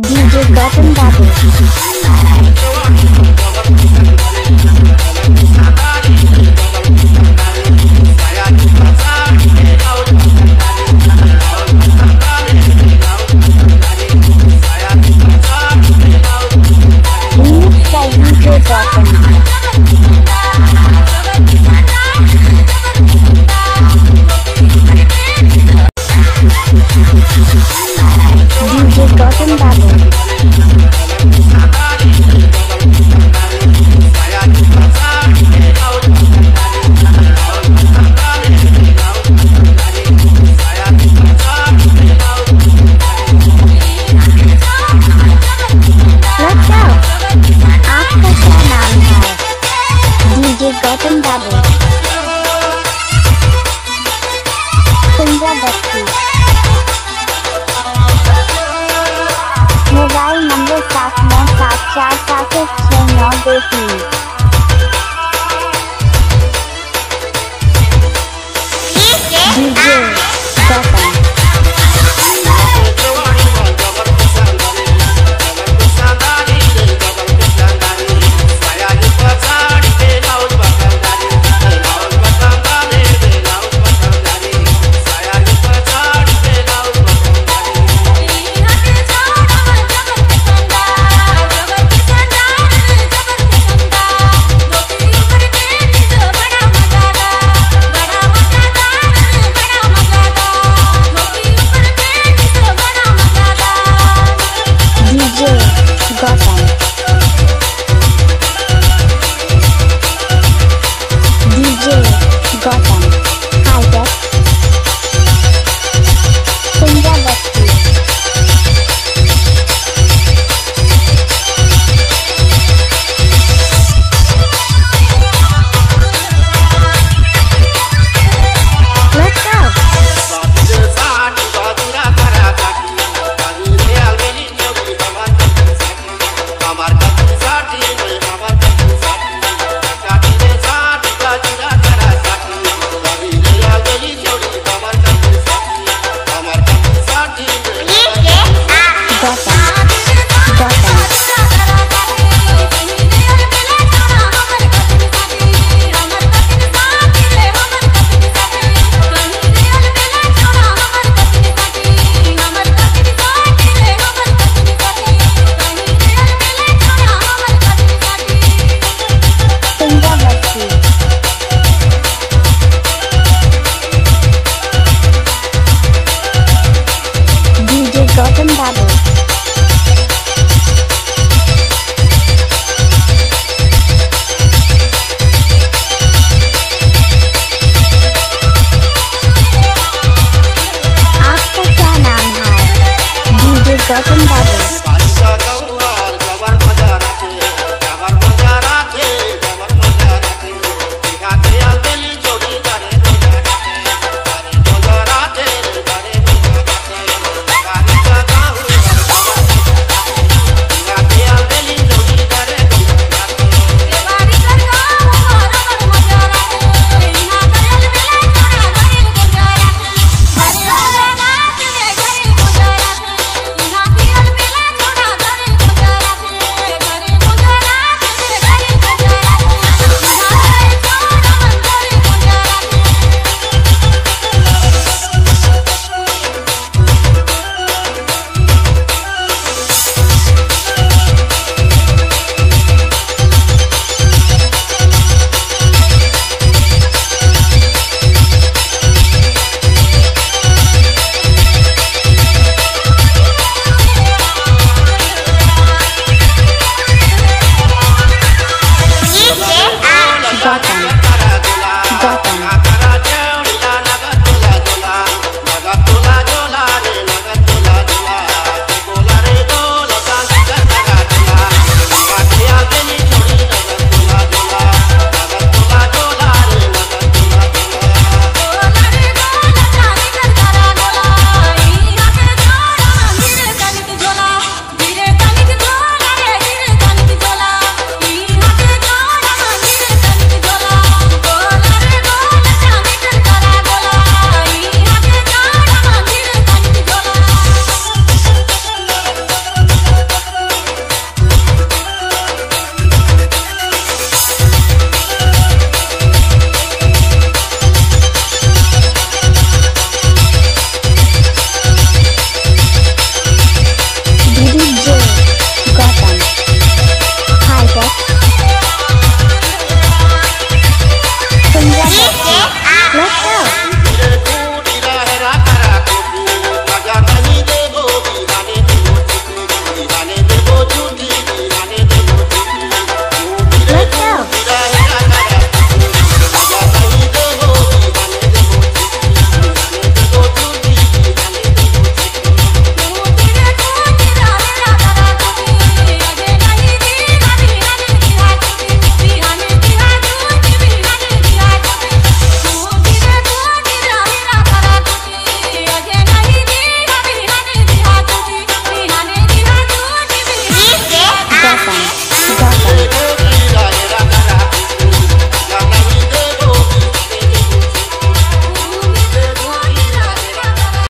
DJ 滚滚大波。सात नौ सात चार सात एक छः नौ दो तीन डीजे